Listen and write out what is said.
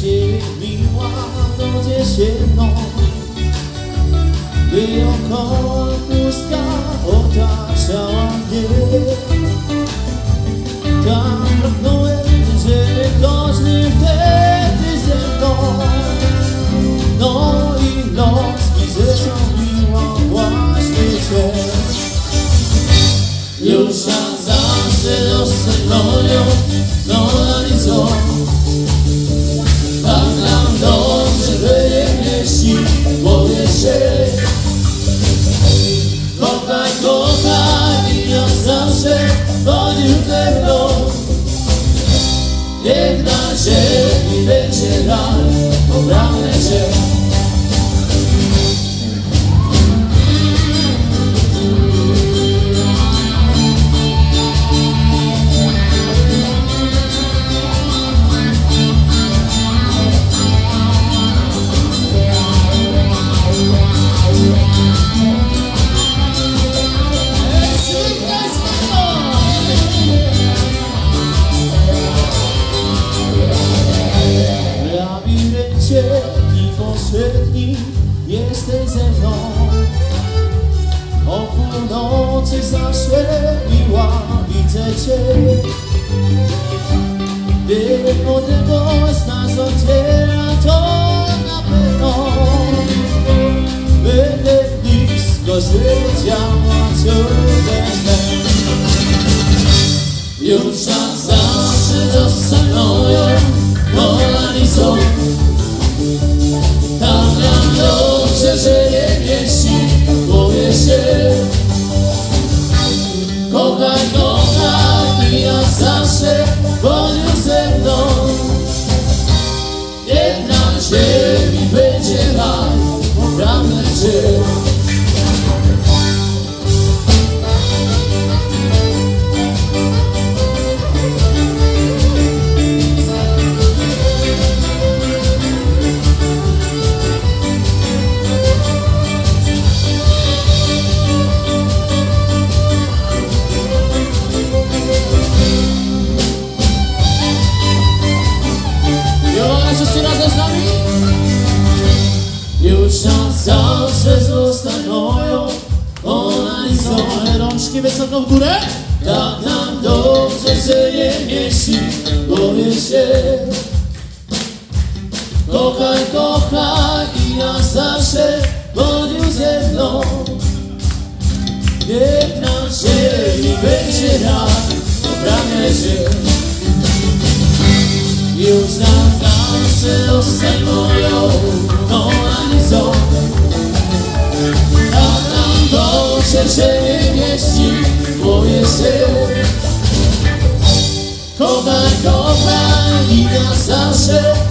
ciemiła do jesienną Wyjątkowa pustka otaczała mnie. Tam pragnąłem, żeby każdy wtedy ze mną. No i noc mi zesąbiła właśnie się. Już na zawsze dosyć bronią, no na horyzont zawsze chodził ze mną. Niech na ziemi będzie raj, poprawnę cię zaszedliła, widzę Cię Gdy odległość nas oddziela, to na pewno Będę blisko zleciała ciągle Już na zawsze zostaną Kochaj, kochaj ja zawsze Bądź ze mną wysoko w górę? Tak nam dobrze, że je mieści się Kochaj, kochaj i na zawsze Bądź ze mną. Niech na ziemi będzie raj Pragnę Cię już na zawsze zostań Kochaj,